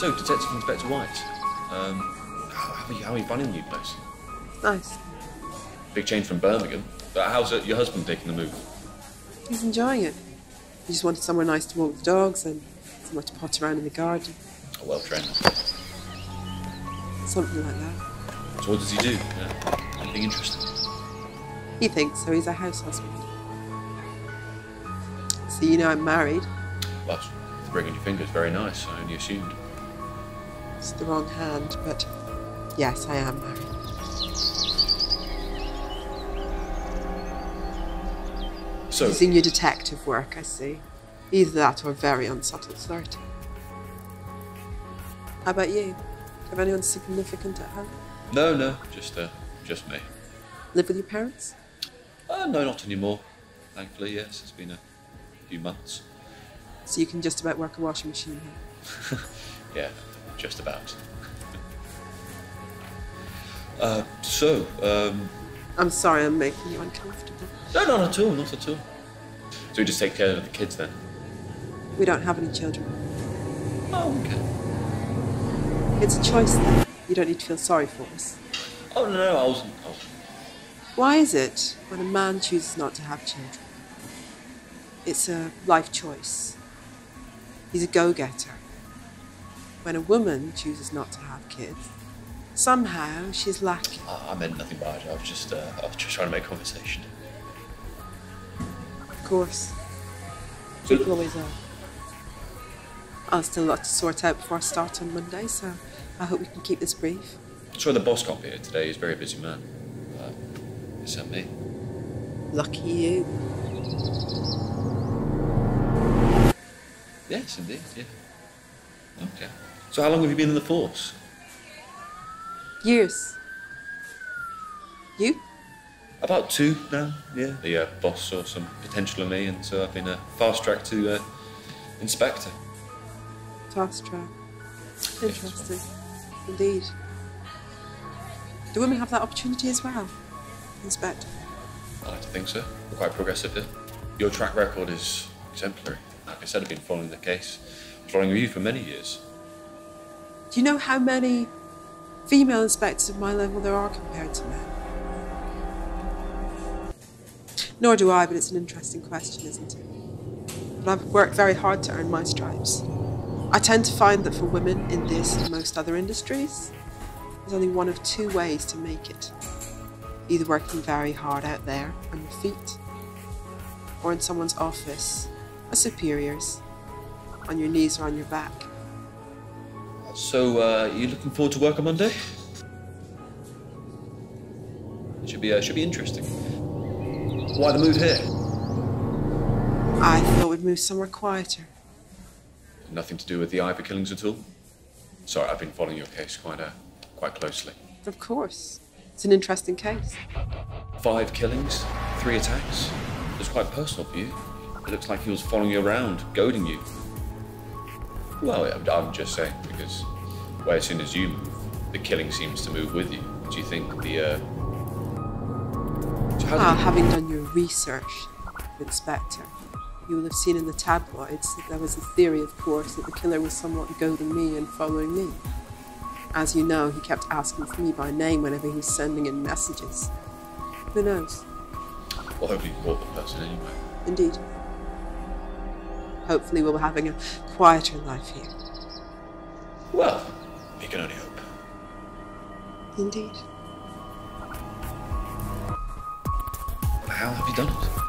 So, Detective Inspector White, um, how, how, are you, how are you finding the new place? Nice. Big change from Birmingham. But how's uh, your husband taking the move? He's enjoying it. He just wanted somewhere nice to walk the dogs and somewhere to pot around in the garden. A well trained. Something like that. So, what does he do? Uh, anything interesting? He thinks so. He's a house husband. So you know I'm married. Well, the ring on your finger is very nice. I only assumed. It's the wrong hand, but yes, I am married. So, Using your detective work, I see. Either that or very unsubtle flirting. How about you? Have anyone significant at home? no, no, just, uh, just me. Live with your parents? Uh, no, not anymore. Thankfully, yes. It's been a few months. So you can just about work a washing machine here. Yeah, just about. uh, so, um, I'm sorry I'm making you uncomfortable. no, no, not at all, not at all. So we just take care of the kids then? We don't have any children. Oh, okay. It's a choice then. You don't need to feel sorry for us. Oh, no, no, I wasn't. I wasn't. Why is it when a man chooses not to have children? It's a life choice. He's a go getter. When a woman chooses not to have kids, somehow she's lacking. I, I meant nothing by it. I was just, uh, I was just trying to make conversation. Of course. People always are. I'll still lot to sort out before I start on Monday, so I hope we can keep this brief. Sorry, the boss can't be here today. He's a very busy man. Uh, sent me. Lucky you. Yes, indeed, yeah. Okay. So how long have you been in the force? Years. You? About two now, yeah. The uh, boss saw some potential in me, and so I've been uh, fast-tracked to uh, inspector. Fast track. Interesting. Indeed. Do women have that opportunity as well? Inspector. I like to think so. We're quite progressive here. Your track record is exemplary. Like I said, I've been following the case, following you for many years. Do you know how many female inspectors of my level there are compared to men? Nor do I, but it's an interesting question, isn't it? But I've worked very hard to earn my stripes. I tend to find that for women in this and most other industries, there's only one of two ways to make it. Either working very hard out there on your feet, or in someone's office, a superior's, on your knees or on your back. So, uh, you looking forward to work on Monday? It should be, uh, should be interesting. Why the move here? I thought we'd move somewhere quieter. Nothing to do with the Ivor killings at all? Sorry, I've been following your case quite, uh, quite closely. Of course. It's an interesting case. Five killings, three attacks. It was quite personal for you. It looks like he was following you around, goading you. Well, I'm- just saying because, well, as soon as you move, the killing seems to move with you. Do you think the, uh... Ah, having done your research, Inspector, you will have seen in the tabloids that there was a theory, of course, that the killer was somewhat goading me and following me. As you know, he kept asking for me by name whenever he was sending in messages. Who knows? Well, hopefully you caught the person anyway. Indeed. Hopefully, we'll be having a quieter life here. Well, we can only hope. Indeed. How have you done it?